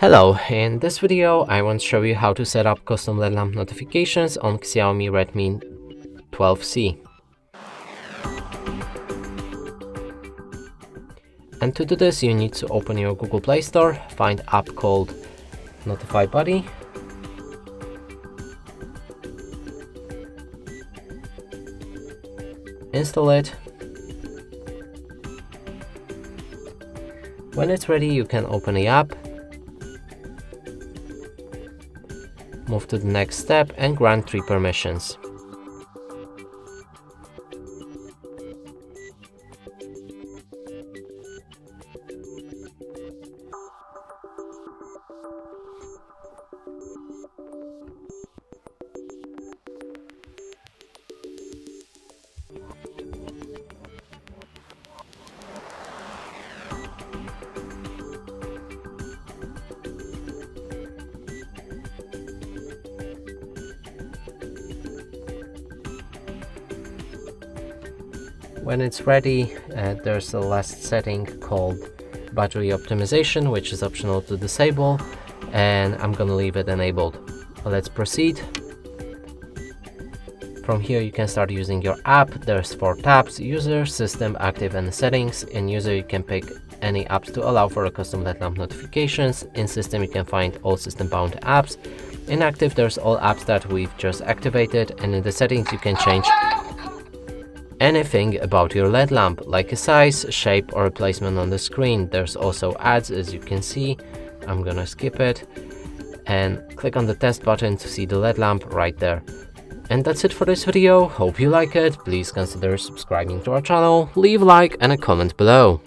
Hello, in this video I want to show you how to set up custom LED lamp notifications on Xiaomi Redmi 12C. And to do this you need to open your Google Play Store, find app called Notify Buddy. Install it. When it's ready you can open the app move to the next step and grant three permissions. When it's ready, uh, there's a last setting called battery optimization, which is optional to disable, and I'm gonna leave it enabled. Let's proceed. From here you can start using your app. There's four tabs, user, system, active and settings. In user you can pick any apps to allow for a custom LED notifications. In system you can find all system bound apps. In active there's all apps that we've just activated and in the settings you can change anything about your LED lamp, like a size, shape or placement on the screen. There's also ads as you can see. I'm gonna skip it and click on the test button to see the LED lamp right there. And that's it for this video, hope you like it, please consider subscribing to our channel, leave a like and a comment below.